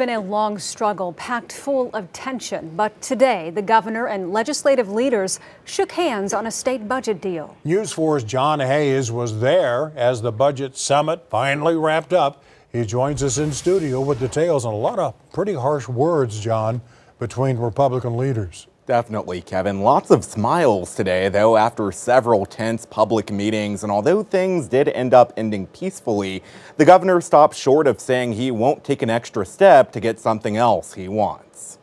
been a long struggle packed full of tension, but today the governor and legislative leaders shook hands on a state budget deal. News 4's John Hayes was there as the budget summit finally wrapped up. He joins us in studio with details and a lot of pretty harsh words, John, between Republican leaders. Definitely, Kevin. Lots of smiles today, though, after several tense public meetings. And although things did end up ending peacefully, the governor stopped short of saying he won't take an extra step to get something else he wants.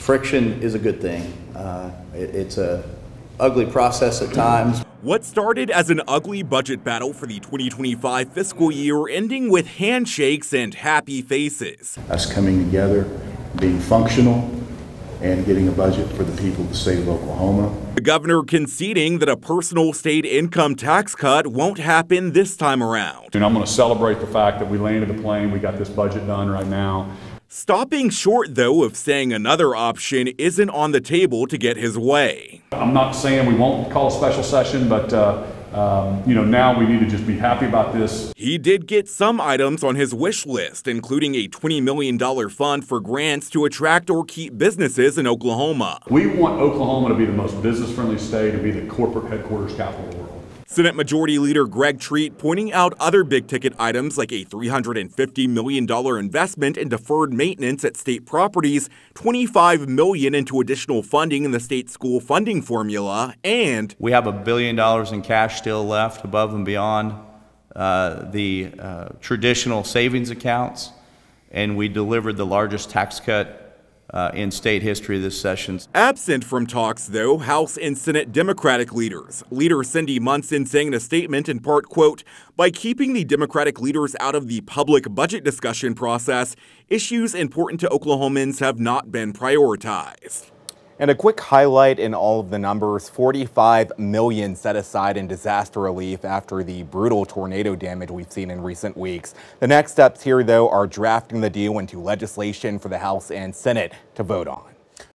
Friction is a good thing. Uh, it, it's a ugly process at times. What started as an ugly budget battle for the 2025 fiscal year ending with handshakes and happy faces. Us coming together, being functional, and getting a budget for the people of the state of Oklahoma. The governor conceding that a personal state income tax cut won't happen this time around. And I'm going to celebrate the fact that we landed the plane, we got this budget done right now. Stopping short, though, of saying another option isn't on the table to get his way. I'm not saying we won't call a special session, but uh, um, you know, now we need to just be happy about this. He did get some items on his wish list, including a $20 million fund for grants to attract or keep businesses in Oklahoma. We want Oklahoma to be the most business friendly state and be the corporate headquarters capital of the world. Senate Majority Leader Greg Treat pointing out other big ticket items like a $350 million investment in deferred maintenance at state properties, 25 million into additional funding in the state school funding formula, and we have a billion dollars in cash still left above and beyond uh, the uh, traditional savings accounts, and we delivered the largest tax cut uh, in state history this session. Absent from talks, though, House and Senate Democratic leaders. Leader Cindy Munson saying in a statement in part, quote, by keeping the Democratic leaders out of the public budget discussion process, issues important to Oklahomans have not been prioritized. And a quick highlight in all of the numbers, 45 million set aside in disaster relief after the brutal tornado damage we've seen in recent weeks. The next steps here, though, are drafting the deal into legislation for the House and Senate to vote on.